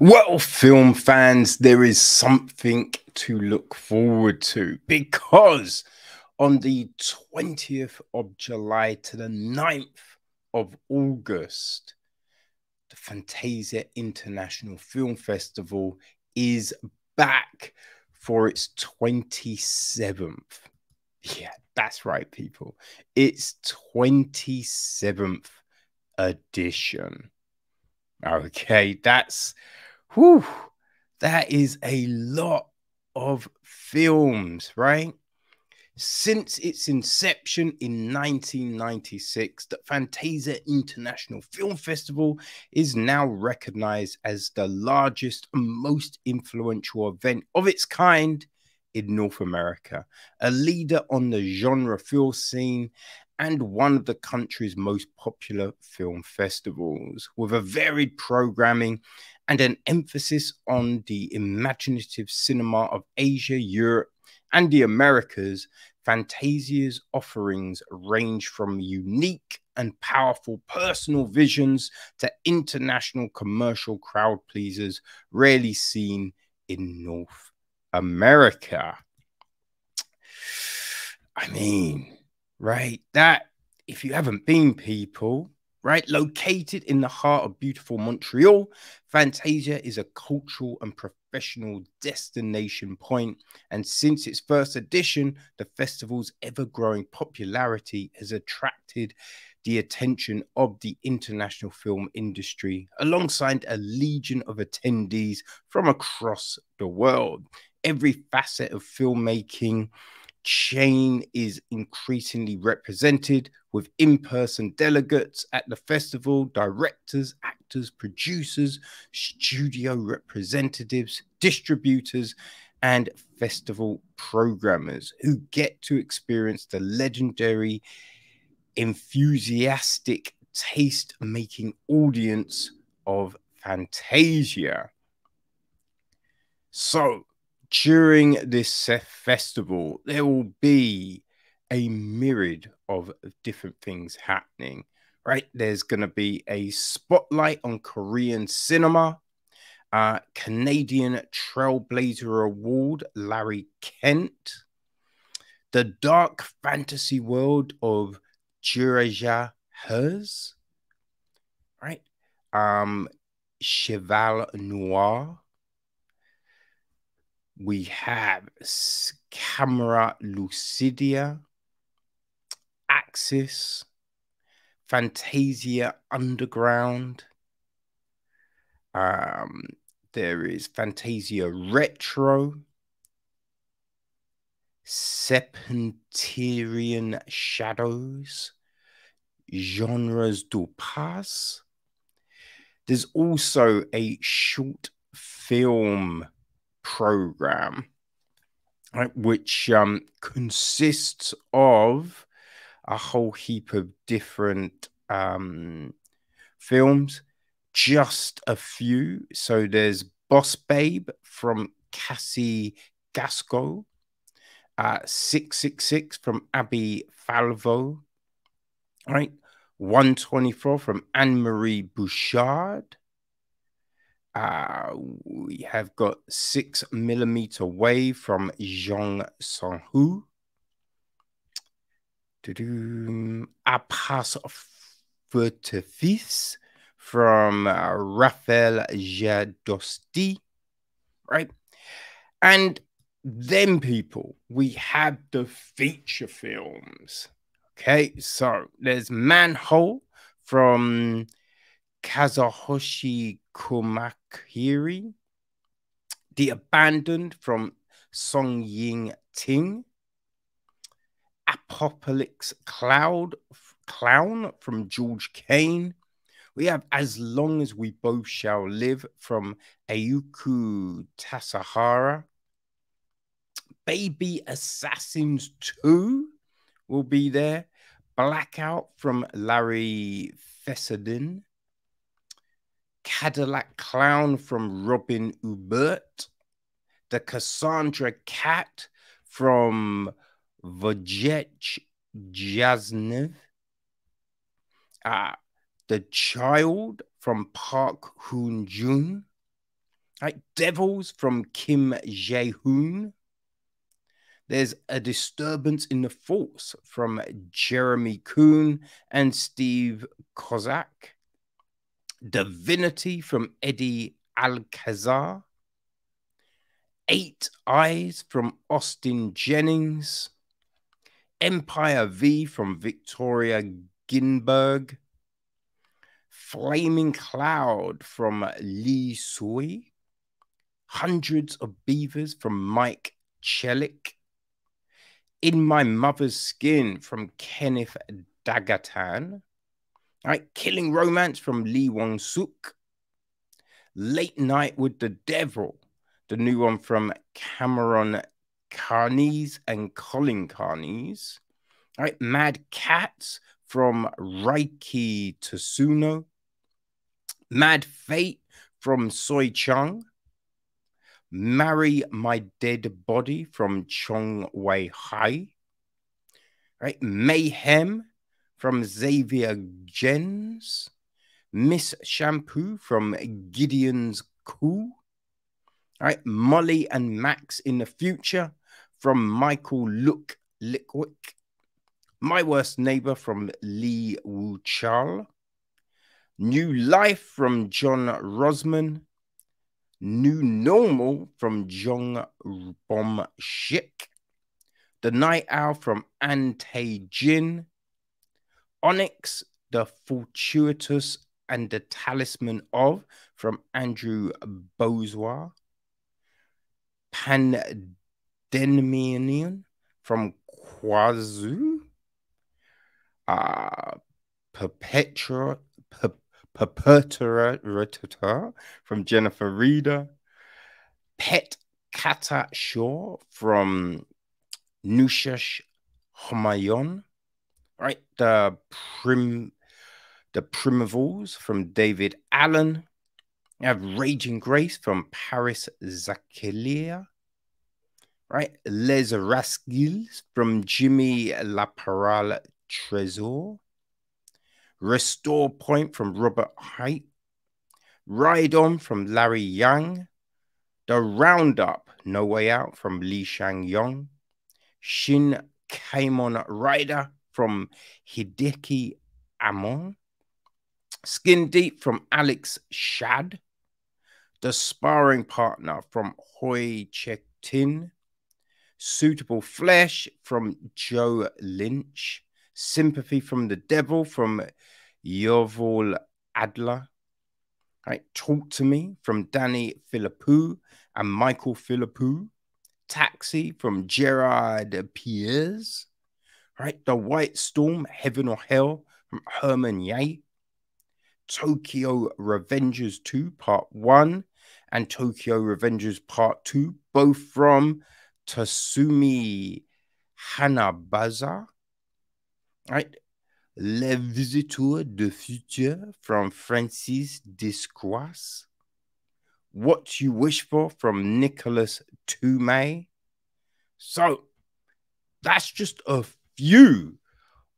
Well, film fans, there is something to look forward to because on the 20th of July to the 9th of August, the Fantasia International Film Festival is back for its 27th. Yeah, that's right, people. It's 27th edition. Okay, that's whew, that is a lot of films, right? Since its inception in 1996, the Fantasia International Film Festival is now recognized as the largest and most influential event of its kind in North America, a leader on the genre film scene and one of the country's most popular film festivals, with a varied programming and an emphasis on the imaginative cinema of Asia, Europe, and the Americas. Fantasia's offerings range from unique and powerful personal visions to international commercial crowd pleasers rarely seen in North America. I mean, right? That, if you haven't been, people, right? Located in the heart of beautiful Montreal, Fantasia is a cultural and professional destination point. And since its first edition, the festival's ever growing popularity has attracted the attention of the international film industry alongside a legion of attendees from across the world. Every facet of filmmaking chain is increasingly represented with in person delegates at the festival, directors, actors, producers, studio representatives, distributors, and festival programmers who get to experience the legendary, enthusiastic, taste making audience of Fantasia. So, during this festival, there will be a myriad of different things happening, right? There's going to be a spotlight on Korean cinema, uh, Canadian Trailblazer Award, Larry Kent, the dark fantasy world of Jiraja Hers, right? Um, Cheval Noir, we have Camera Lucida, Axis, Fantasia Underground. Um, there is Fantasia Retro, Septentrion Shadows, Genres du Pass. There's also a short film program, right, which um, consists of a whole heap of different um, films, just a few. So there's Boss Babe from Cassie Gasco, uh, 666 from Abby Falvo, right? 124 from Anne Marie Bouchard, uh, we have got six millimeter wave from. A pass of Furtifis from uh, Raphael Jadosti, right? And then, people, we have the feature films. Okay, so there's Manhole from Kazuyoshi Kumakiri, The Abandoned from Song Ying Ting, Apocalypse Cloud Clown from George Kane. We have As Long as We Both Shall Live from Ayuku Tasahara. Baby Assassins 2 will be there. Blackout from Larry Fessenden. Cadillac Clown from Robin Aubert, the Cassandra Cat from Vojech Jasnev, uh, the Child from Park Hoon Jun, like Devils from Kim Jae Hoon. There's a disturbance in the force from Jeremy Coon and Steve Kozak. Divinity from Eddie Alcazar. Eight Eyes from Austin Jennings. Empire V from Victoria Ginberg. Flaming Cloud from Lee Sui. Hundreds of Beavers from Mike Cheslik. In My Mother's Skin from Kenneth Dagatan. Right, Killing Romance from Lee Wong Suk. Late Night with the Devil, the new one from Cameron Cairnes and Colin Cairnes. Right, Mad Cats from Reiki Tsuno. Mad Fate from Soy Chung. Marry My Dead Body from Chong Wei Hai. Right? Mayhem from Xavier Gens. Miss Shampoo from Giddens Ko. Right? Molly and Max in the Future from Michael Look Lickwick. My Worst Neighbor from Lee Wu Chal. New Life from John Rosman. New Normal from Jong Bom Shik. The Night Owl from Ante Jin. Onyx, The Fortuitous and the Talisman of from Andrew Bozois. Pandemonium from Kwazu. Uh, Perpetua, per, Perpetrator from Jennifer Reeder. Pet Kata Shaw from Nushash Homayon. Right, the Prim the Primavals from David Allen. You have Raging Grace from Paris Zakelia. Right, Les Rascals from Jimmy Laparale Tresor. Restore Point from Robert Height. Ride On from Larry Yang. The Roundup, No Way Out from Li Shang Yong. Shin Kamen Rider from Hideki Amon. Skin Deep from Alex Schaad. The Sparring Partner from Hoi Chek Tin. Suitable Flesh from Joe Lynch. Sympathy from the Devil from Yuval Adler. Right, Talk to Me from Danny Philippou and Michael Philippou. Taxi from Gerard Piers. Right, The White Storm, Heaven or Hell from Herman Ye. Tokyo Revengers 2 Part 1 and Tokyo Revengers Part 2, both from Tasumi Hanabaza right? Le Visiteur de Futur from Francis Descroix. What You Wish For from Nicholas Toomey. So that's just a few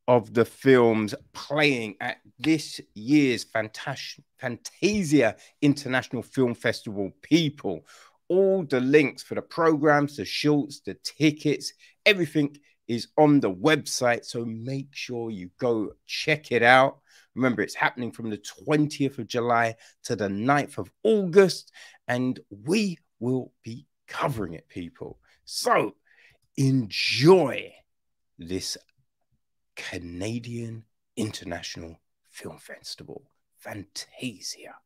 of the films playing at this year's Fantas- Fantasia International Film Festival. People, all the links for the programs, the shorts, the tickets, everything is on the website. So make sure you go check it out. Remember, it's happening from the 20th of July to the 9th of August, and we will be covering it, people. So enjoy this Canadian International Film Festival. Fantasia.